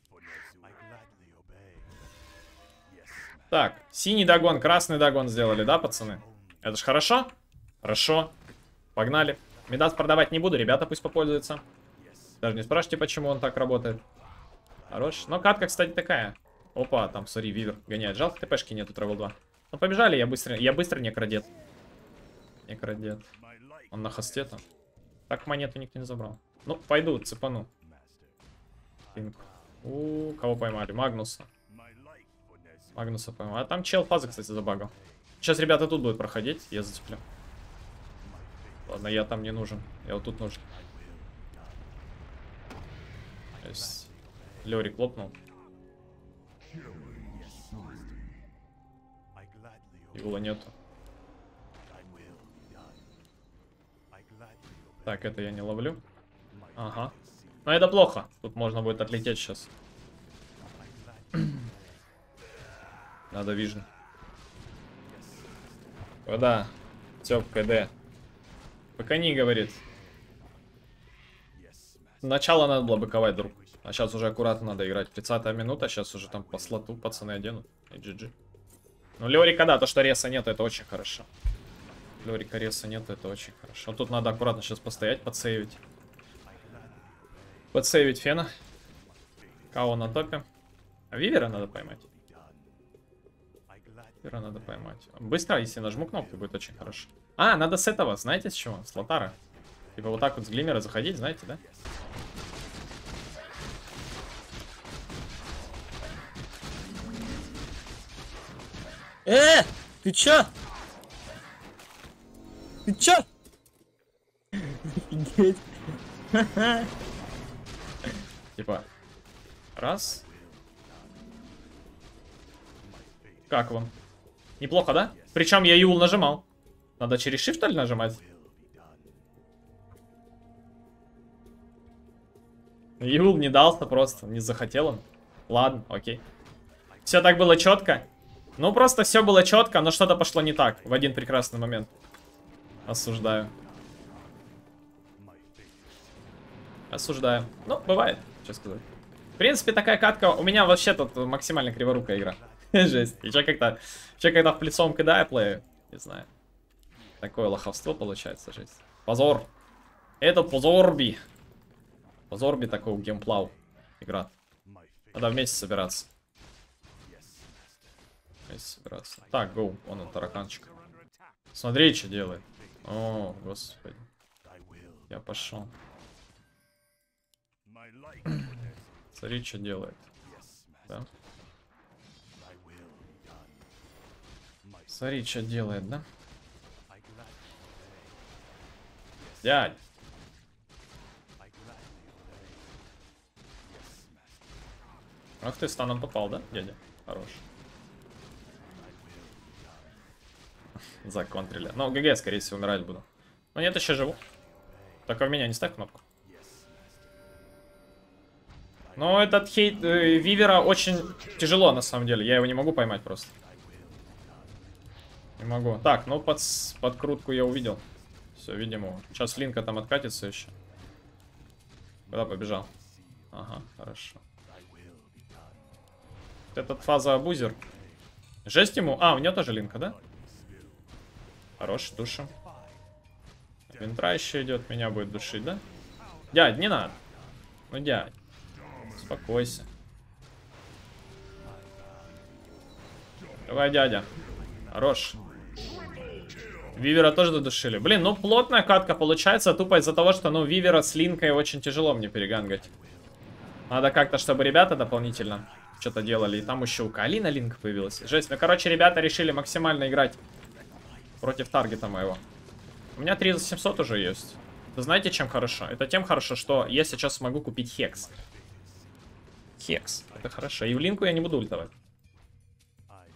Так, синий догон, красный догон сделали, да, пацаны? Это ж хорошо? Хорошо. Погнали. Медас продавать не буду, ребята пусть попользуются. Даже не спрашивайте, почему он так работает. Хорош. Но катка, кстати, такая. Опа, там, сори, Вивер гоняет. Жалко, ТПшки нету, Тревел 2. Ну, побежали, я быстро, я быстро некродет. Некродет. Он на хосте там. Так монету никто не забрал. Ну, пойду, цепану. Пинг. У, кого поймали? Магнуса. Магнуса поймал. А там чел фазы, кстати, забагал. Сейчас ребята тут будут проходить, я зацеплю. Ладно, я там не нужен. Я вот тут нужен. То есть... Лерик лопнул. Юла нету. Так, это я не ловлю. Ага. Но это плохо. Тут можно будет отлететь сейчас. Надо вижн. Куда? Тёп, КД. Пока не говорит. Начало надо было быковать, друг. А сейчас уже аккуратно надо играть. 30 минута, сейчас уже там по слоту пацаны оденут. И GG. Ну, Леорика, да, то, что реса нету, это очень хорошо. Леорика реса нету, это очень хорошо. Тут надо аккуратно сейчас постоять, подсейвить. Подсейвить Фена. Кого на топе? А Вивера надо поймать. Вивера надо поймать. Быстро, если нажму кнопку, будет очень хорошо. А, надо с этого, знаете с чего? С Лотара. Типа вот так вот с Глимера заходить, знаете, да? Э! Ты чё? Ты чё? Офигеть. Типа, раз. Как вам? Неплохо, да? Причем я Юл нажимал. Надо через Shift ли нажимать? Юл не дался просто, не захотел он. Ладно, окей. Все так было четко. Ну, просто все было четко, но что-то пошло не так в один прекрасный момент. Осуждаю. Осуждаю. Ну, бывает, что сказать. В принципе, такая катка... У меня вообще тут максимально криворукая игра. Жесть. И че как-то... Че когда в плецом кидаю плею, не знаю. Такое лоховство получается, жесть. Позор. Это позорби. Позорби такой геймплау. Игра. Надо вместе собираться. Вместе собираться. Так, гоу. Вон он, тараканчик. Смотри, что делает. О, господи. Я пошел. Смотри, что делает. Да? Смотри, что делает, да? Дядь. Ах ты станом попал, да, дядя? Хорош. Законтрили. Ну, ГГ, скорее всего, умирать буду. Но нет, еще живу. Только в меня не ставь кнопку. Но этот хейт э, Вивера очень тяжело, на самом деле. Я его не могу поймать просто. Не могу. Так, ну под, подкрутку я увидел. Все, видимо. Сейчас Линка там откатится еще. Куда побежал? Ага, хорошо. Этот фаза абузер. Жесть ему. А, у него тоже Линка, да? Хорош, душим. Винтра еще идет, меня будет душить, да? Дядь, не надо. Ну, дядь. Успокойся. Давай, дядя. Хорош. Вивера тоже додушили. Блин, ну плотная катка получается, тупо из-за того, что, ну, Вивера с Линкой очень тяжело мне перегангать. Надо как-то, чтобы ребята дополнительно что-то делали. И там еще у Калина Линк появилась. Жесть. Ну, короче, ребята решили максимально играть против таргета моего. У меня 3700 уже есть. Вы знаете, чем хорошо? Это тем хорошо, что я сейчас смогу купить Хекс. Хекс. Это хорошо. И в Линку я не буду ультовать.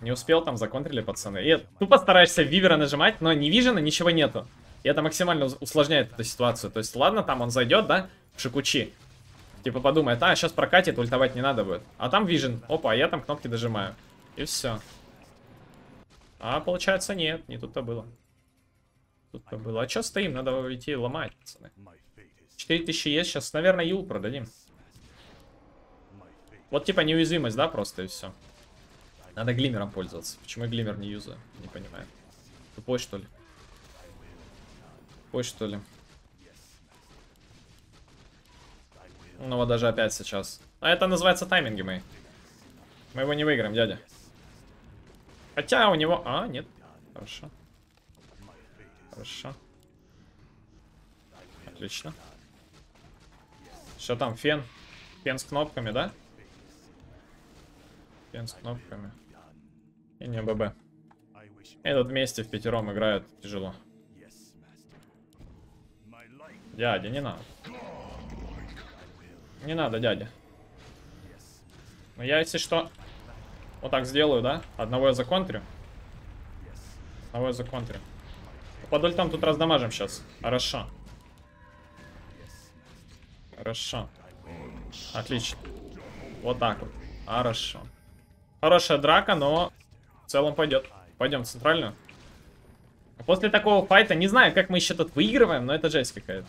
Не успел, там законтрили пацаны. И тупо стараешься Вивера нажимать, но не вижена, ничего нету. И это максимально усложняет эту ситуацию. То есть, ладно, там он зайдет, да, в Шикучи. Типа подумает, а, сейчас прокатит, ультовать не надо будет. А там вижен. Опа, а я там кнопки дожимаю. И все. А получается нет, не тут-то было. Тут-то было. А что стоим? Надо идти ломать, пацаны. 4000 есть, сейчас, наверное, Юл продадим. Вот типа неуязвимость, да, просто и все. Надо глимером пользоваться. Почему я глимер не юзаю? Не понимаю. Тупой, что ли? Тупой, что ли? Ну вот даже опять сейчас. А это называется тайминги мои. Мы его не выиграем, дядя. Хотя у него... А, нет. Хорошо. Хорошо. Отлично. Что там, фен? Фен с кнопками, да? Фен с кнопками. И не ББ. Этот вместе в пятером играют тяжело. Дядя, не надо. Не надо, дядя. Но я, если что, вот так сделаю, да? Одного я законтрю. Одного я законтрю. Под ультом тут раздамажим сейчас. Хорошо. Хорошо. Отлично. Вот так вот. Хорошо. Хорошая драка, но в целом пойдет. Пойдем в центральную. После такого файта, не знаю, как мы еще тут выигрываем, но это жесть какая-то.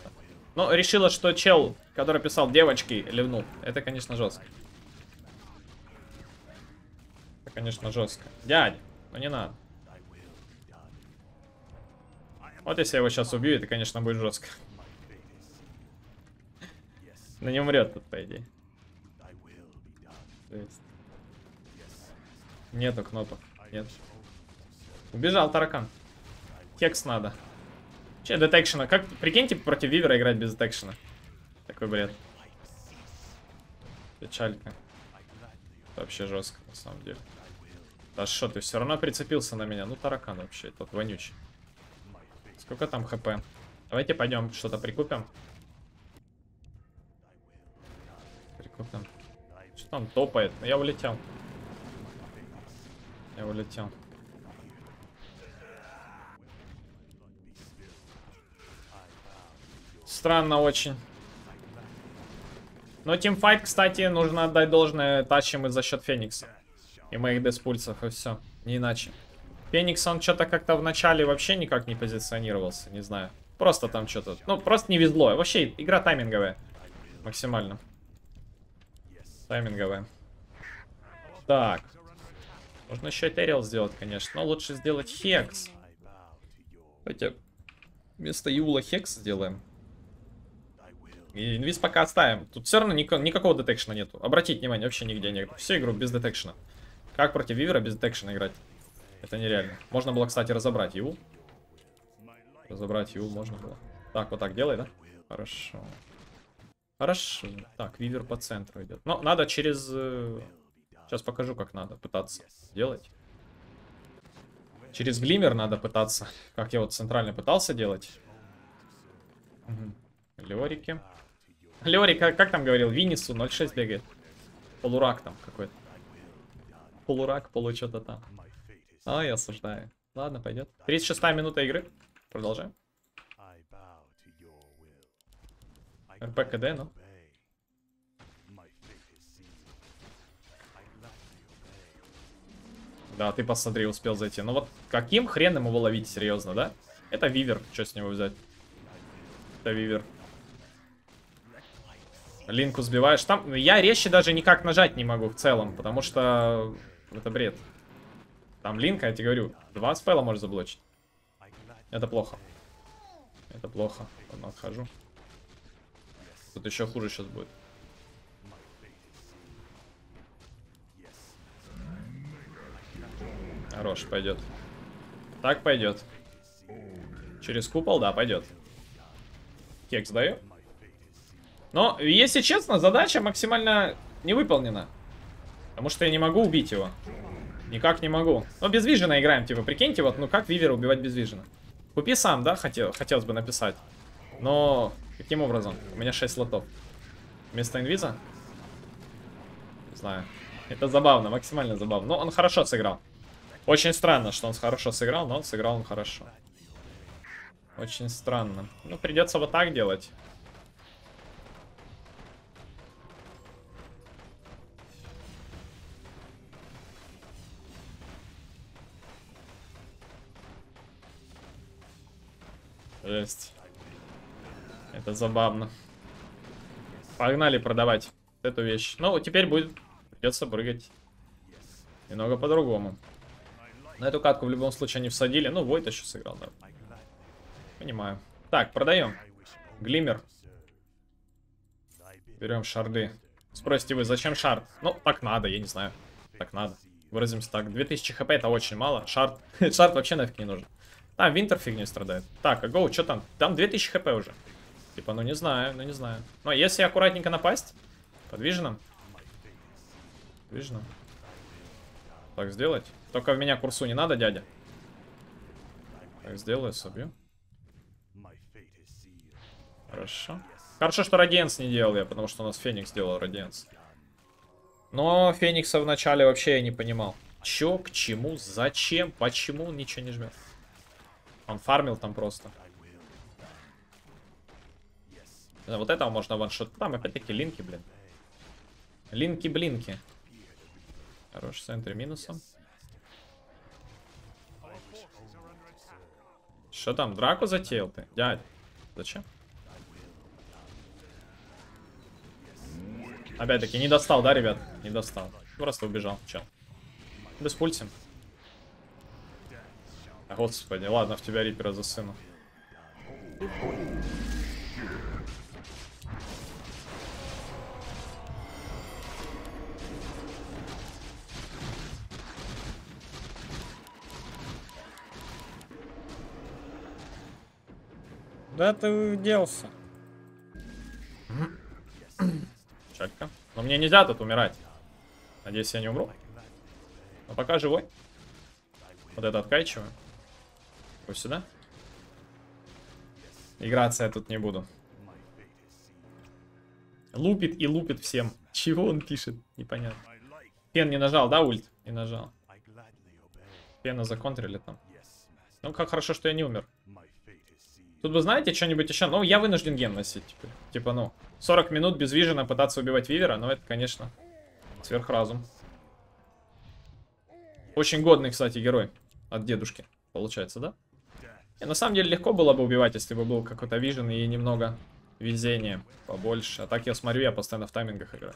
Но решила, что чел, который писал девочки, ливнул. Это, конечно, жестко. Это, конечно, жестко. Дядь, ну не надо. Вот если я его сейчас убью, это, конечно, будет жестко. Но не умрет тут, по идее. Нету кнопок. Нет. Убежал таракан. Хекс надо. Че, детекшена? Как, прикиньте, против Вивера играть без детекшена. Такой бред. Печалька. Вообще жестко, на самом деле. Да что, ты все равно прицепился на меня. Ну, таракан вообще, тот вонючий. Сколько там хп? Давайте пойдем что-то прикупим. Прикупим. Что там топает? Ну, я улетел. Я улетел. Странно очень. Но тимфайт, кстати, нужно отдать должное тащим и за счет Феникса. И моих деспульсов, и все. Не иначе. Феникс, он что-то как-то в начале вообще никак не позиционировался, не знаю. Просто там что-то, ну, просто не везло. Вообще, игра тайминговая. Максимально. Тайминговая. Так. Можно еще Этериал сделать, конечно, но лучше сделать Хекс. Давайте вместо Юла Хекс сделаем. И инвиз пока оставим. Тут все равно нико- никакого детекшена нету. Обратите внимание, вообще нигде нет. Всю игру без детекшена. Как против Вивера без детекшена играть? Это нереально. Можно было, кстати, разобрать Юл. Разобрать Юл можно было. Так, вот так делай, да? Хорошо. Хорошо. Так, Вивер по центру идет. Но надо через... Сейчас покажу, как надо пытаться делать. Через глиммер надо пытаться. Как я вот центрально пытался делать. Мгм. Леорики. Леорик, как, как там говорил, Винису 0.6 бегает. Полурак там какой-то. Полурак, полу что-то там. А, я осуждаю. Ладно, пойдет. 36 минута игры. Продолжаем. РПКД, ну. Да, ты посмотри, успел зайти. Ну вот каким хреном его ловить, серьезно, да? Это Вивер, что с него взять? Это Вивер. Линку сбиваешь. Там я резче даже никак нажать не могу в целом, потому что это бред. Там линка, я тебе говорю, два спела можешь заблочить. Это плохо. Это плохо. Ладно, отхожу. Тут еще хуже сейчас будет. Хорош, пойдет. Так пойдет. Через купол, да, пойдет. Кекс даю. Но, если честно, задача максимально не выполнена. Потому что я не могу убить его. Никак не могу. Ну, без вижена играем, типа, прикиньте, вот, ну как Вивера убивать без вижена? Купи сам, да, хотел, хотелось бы написать. Но, каким образом? У меня 6 слотов. Вместо инвиза? Не знаю. Это забавно, максимально забавно. Но он хорошо сыграл. Очень странно, что он хорошо сыграл, но он сыграл он хорошо. Очень странно. Ну, придется вот так делать. Жесть. Это забавно. Погнали продавать эту вещь. Ну, теперь будет... Придется прыгать. Немного по-другому. На эту катку в любом случае они всадили. Ну, Войт еще сыграл, да. Понимаю. Так, продаем. Глиммер. Берем шарды. Спросите вы, зачем шард? Ну, так надо, я не знаю. Так надо. Выразимся так. 2000 хп это очень мало. Шард, шард вообще нафиг не нужен. А, Винтер фигней страдает. Так, а Гоу, что там? Там 2000 хп уже. Типа, ну не знаю, ну не знаю. Но если аккуратненько напасть, подвижным. Подвижным. Так сделать. Только в меня курсу не надо, дядя. Так, сделаю, собью. Хорошо. Хорошо, что Радиенс не делал я, потому что у нас Феникс делал Радиенс. Но Феникса в начале вообще я не понимал. Чё, к чему, зачем, почему он ничего не жмет. Он фармил там просто. Вот этого можно ваншот. Там опять-таки линки, блин. Линки-блинки. Хорош в центре минусом. Что там, драку затеял ты? Дядь, зачем? Опять-таки, не достал, да, ребят? Не достал. Просто убежал, чел. Без пульси. А, Господи, ладно, в тебя рипера засыну. Да ты делся. Чекка. Но мне нельзя тут умирать. Надеюсь, я не умру. Но пока живой. Вот это откачиваю. Пусть сюда. Играться я тут не буду. Лупит и лупит всем. Чего он пишет? Непонятно. Пен не нажал, да, ульт? Не нажал. Пена законтрили там. Ну, как хорошо, что я не умер. Тут вы знаете что-нибудь еще? Ну, я вынужден ген носить. Типа, типа ну, 40 минут без вижена пытаться убивать Вивера, но это, конечно, сверхразум. Очень годный, кстати, герой. от дедушки, получается, да? Не, на самом деле легко было бы убивать, если бы был какой-то вижен и немного везения побольше. А так я смотрю, я постоянно в таймингах играю.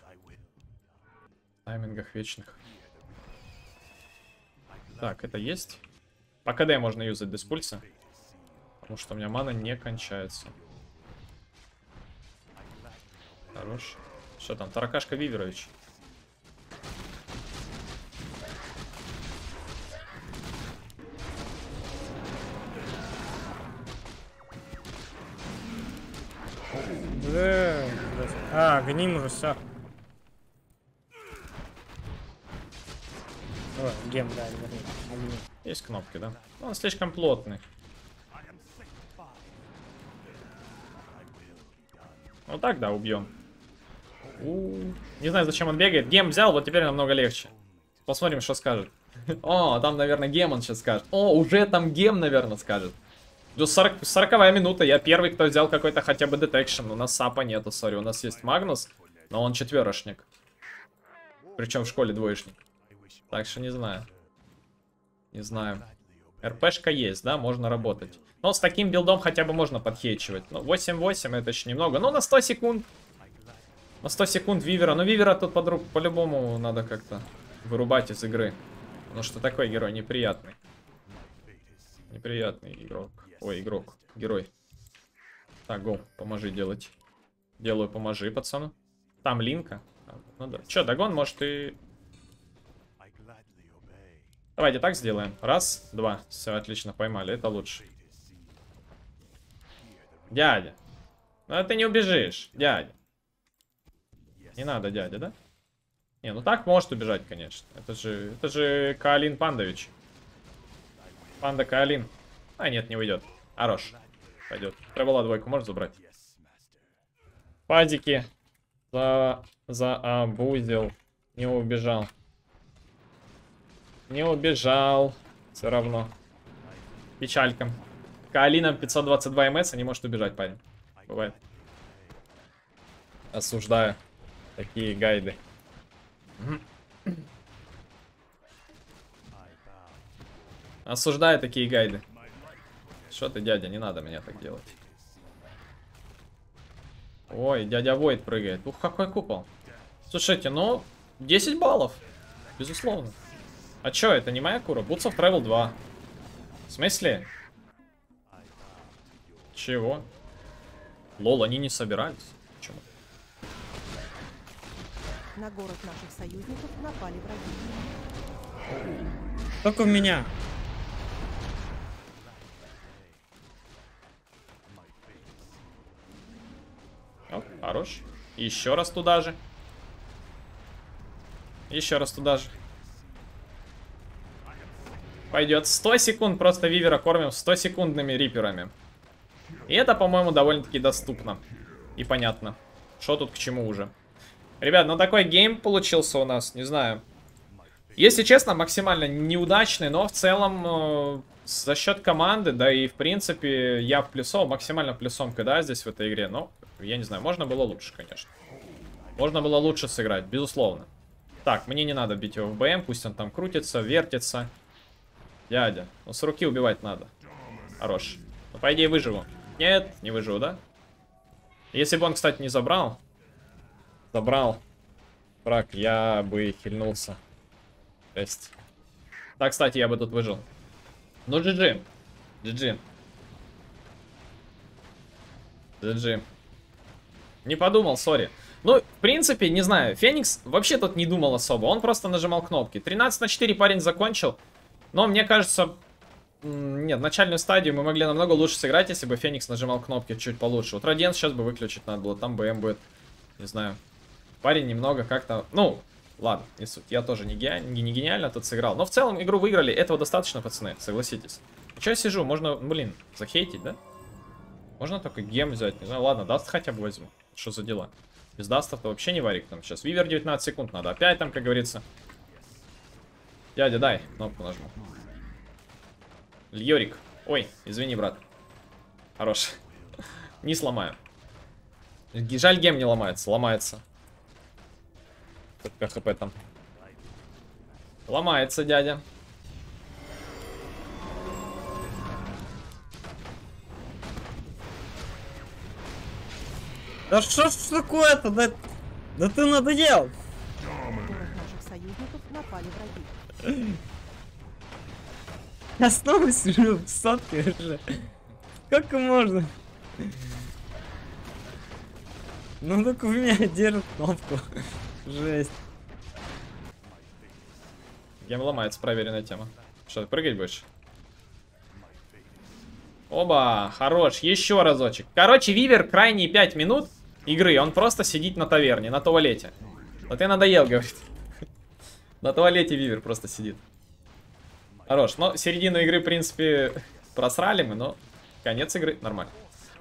Таймингах вечных. Так, это есть. По КД можно юзать без пульса. Потому что у меня мана не кончается. Хорош. Что там, Таракашка Виверович? Да, блядь. А, гним уже все. Ой, гем, да, вернее. Есть кнопки, да? Ну, Он слишком плотный. Вот так, да, убьем. У, Не знаю, зачем он бегает. Гем взял, вот теперь намного легче. Посмотрим, что скажет. О, там, наверное, гем он сейчас скажет. О, уже там гем, наверное, скажет. До 40, 40 минута. Я первый, кто взял какой-то хотя бы детекшн. У нас сапа нету, сори. У нас есть Магнус, но он четверошник. Причем в школе двоечник. Так что не знаю. Не знаю. РПшка есть, да, можно работать. Но с таким билдом хотя бы можно подхечивать. Ну, 8-8 это еще немного. Ну, на 100 секунд. На 100 секунд Вивера. Ну, Вивера тут по-любому надо как-то вырубать из игры. Потому что такой герой неприятный. Неприятный игрок. Ой, игрок. Герой. Так, го, поможи делать. Делаю, поможи, пацану. Там линка. Ну да. Че, догон, может и... Давайте так сделаем. Раз, два. Все, отлично, поймали. Это лучше. Дядя. Ну ты не убежишь, дядя. Не надо, дядя, да? Не, ну так может убежать, конечно. Это же, это же Каолин Пандович. Панда Каолин. А, нет, не уйдет. Хорош. Пойдет. Тревела двойку можешь забрать? Падики. За... Заобузил. Не убежал. Не убежал. Все равно. Печалька. Каолина 522 МС, не может убежать, парень. Бывает. Осуждаю. Такие гайды. Осуждаю такие гайды. Что ты, дядя, не надо меня так делать. Ой, дядя Войд прыгает. Ух, какой купол. Слушайте, ну, 10 баллов. Безусловно. А чё, это не моя кура? Boots of Travel 2. В смысле? Чего? Лол, они не собирались. Почему? На город наших союзников напали враги. Только у меня. О, хорош. Еще раз туда же. Еще раз туда же. Пойдет. 100 секунд просто Вивера кормим 100 секундными риперами. И это, по-моему, довольно-таки доступно. И понятно. Что тут к чему уже. Ребят, ну такой гейм получился у нас, не знаю. Если честно, максимально неудачный, но в целом э, за счет команды, да и в принципе я в плюсом, максимально плюсом когда здесь в этой игре. Но, я не знаю, можно было лучше, конечно. Можно было лучше сыграть, безусловно. Так, мне не надо бить его в БМ, пусть он там крутится, вертится. Дядя, ну с руки убивать надо. Хорош. Ну, по идее, выживу. Нет, не выживу, да? Если бы он, кстати, не забрал. Забрал. Фраг, я бы хильнулся. Жесть. Так, кстати, я бы тут выжил. Ну, GG. GG. GG. Не подумал, сори. Ну, в принципе, не знаю. Феникс вообще тут не думал особо. Он просто нажимал кнопки. 13 на 4 парень закончил. Но мне кажется... Нет, начальную стадию мы могли намного лучше сыграть, если бы Феникс нажимал кнопки чуть получше. Вот Радиан сейчас бы выключить надо было. Там БМ будет. Не знаю. Парень немного как-то... Ну, ладно, не суть. Я тоже не, ге- не гениально тут сыграл. Но в целом игру выиграли. Этого достаточно, пацаны, согласитесь. Че я сижу? Можно, блин, захейтить, да? Можно только гем взять. Не знаю, ладно, даст хотя бы возьму. Что за дела? Без дастов-то вообще не варик. Там сейчас вивер 19 секунд надо. Опять там, как говорится. Дядя, дай, кнопку нажму. Льорик. Ой, извини, брат. Хорош. не сломаю. Жаль, гем не ломается. Ломается. Сколько хп там? Ломается, дядя. Да что ж такое-то? Да, да ты надоел! Я снова сижу в сотке уже. Как можно? Ну только у меня держит кнопку. Жесть. Гем ломается, проверенная тема. Что, прыгать будешь? Оба, хорош, еще разочек. Короче, Вивер крайние 5 минут игры, он просто сидит на таверне, на туалете. Вот я надоел, говорит. На туалете Вивер просто сидит. Хорош, но середину игры, в принципе, просрали мы, но конец игры нормально.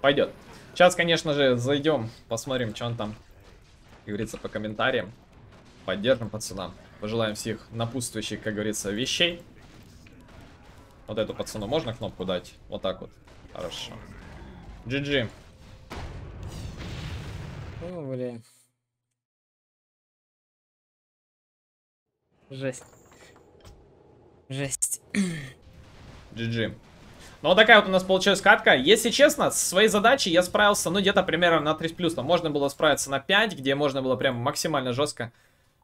Пойдет. Сейчас, конечно же, зайдем, посмотрим, что он там, как говорится, по комментариям. Поддержим пацанам. Пожелаем всех напутствующих, как говорится, вещей. Вот эту пацану можно кнопку дать? Вот так вот. Хорошо. GG. О, блин. Жесть. Жесть. GG. Ну, вот такая вот у нас получилась катка. Если честно, с своей задачей я справился, ну, где-то примерно на 3 плюс. Там можно было справиться на 5, где можно было прям максимально жестко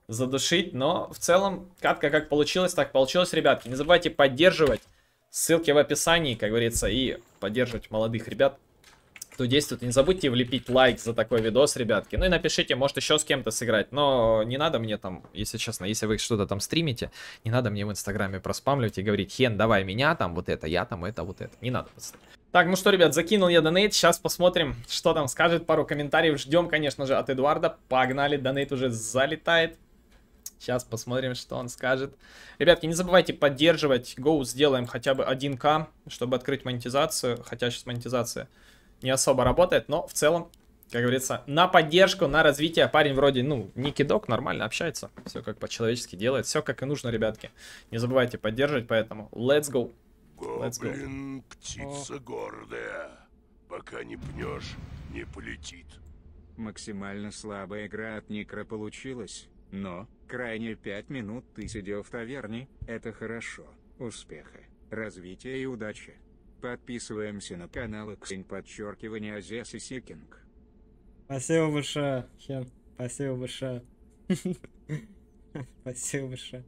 задушить. Но в целом, катка как получилась, так получилось, ребятки. Не забывайте поддерживать. Ссылки в описании, как говорится, и поддерживать молодых ребят, кто действует. Не забудьте влепить лайк за такой видос, ребятки. Ну и напишите, может еще с кем-то сыграть. Но не надо мне там, если честно, если вы что-то там стримите, не надо мне в инстаграме проспамливать и говорить, Хен, давай меня там, вот это, я там, это, вот это. Не надо. Так, ну что, ребят, закинул я донейт. Сейчас посмотрим, что там скажет. Пару комментариев ждем, конечно же, от Эдуарда. Погнали, донейт уже залетает. Сейчас посмотрим, что он скажет. Ребятки, не забывайте поддерживать. Go сделаем хотя бы 1к, чтобы открыть монетизацию. Хотя сейчас монетизация не особо работает, но в целом, как говорится, на поддержку, на развитие. Парень вроде, ну, не кидок, нормально общается. Все как по-человечески делает. Все как и нужно, ребятки. Не забывайте поддерживать, поэтому let's go. Let's go. Гоблин, птица гордая. Пока не пнешь, не полетит. Максимально слабая игра от Никра получилась, но, крайние пять минут ты сидел в таверне, это хорошо. Успеха, развития и удачи. Подписываемся на канал Xing подчеркивание Азес и Сикинг. Спасибо большое, Хен. Спасибо большое. Спасибо большое.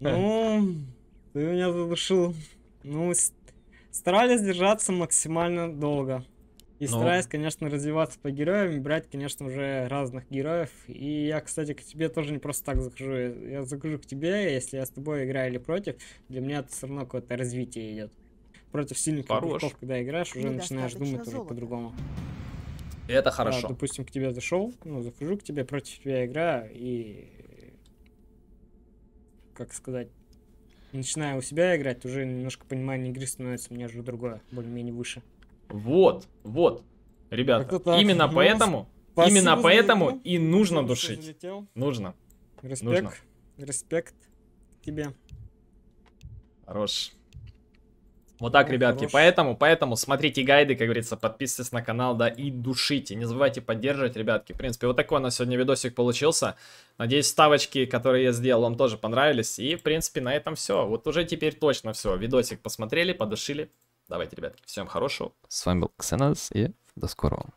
Ну, ты меня задушил. Ну, старались держаться максимально долго. И Ну. стараюсь, конечно, развиваться по героям, и брать, конечно, уже разных героев. И я, кстати, к тебе тоже не просто так захожу. Я я захожу к тебе, если я с тобой играю или против, для меня это все равно какое-то развитие идет. Против сильных Хорош. игроков, когда играешь, уже начинаешь Недостаточно думать уже по-другому. Это хорошо. допустим, к тебе зашел, ну, захожу к тебе, против тебя играю, и... Как сказать... Начинаю у себя играть, уже немножко понимание игры становится у меня уже другое, более-менее выше. Вот, вот. Ребята, именно Ну, поэтому, Спасибо именно поэтому и нужно душить. залетел. Нужно. Респект. Нужно. Респект тебе. Хорош. Вот так, Ну, ребятки. хорош. Поэтому, поэтому смотрите гайды, как говорится, подписывайтесь на канал, да, и душите. Не забывайте поддерживать, ребятки. В принципе, вот такой у нас сегодня видосик получился. Надеюсь, ставочки, которые я сделал, вам тоже понравились. И, в принципе, на этом все. Вот уже теперь точно все. Видосик посмотрели, подушили. Давайте, ребятки, всем хорошего. С вами был Ксенос и до скорого.